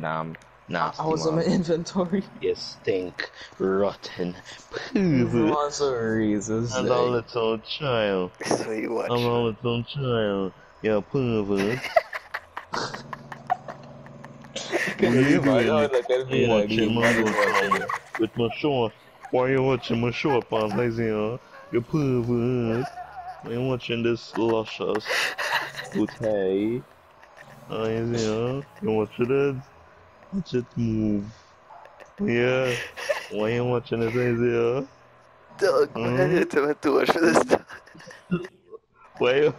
dead um I nasty was in my inventory. You stink, rotten, Who pervert. wants? I'm a little child. So you watch. I'm a little child. You pervert. Can you you doing? imagine? Like, that'd be watching my little with my short. Why you watching my short pants like that? You pervert. I'm watching this luscious bouteille. Oh, you see, huh? You watching it? Watch it move. Yeah. Why you watching it like that? Doug, Mhm. man, it's too much for this. Why you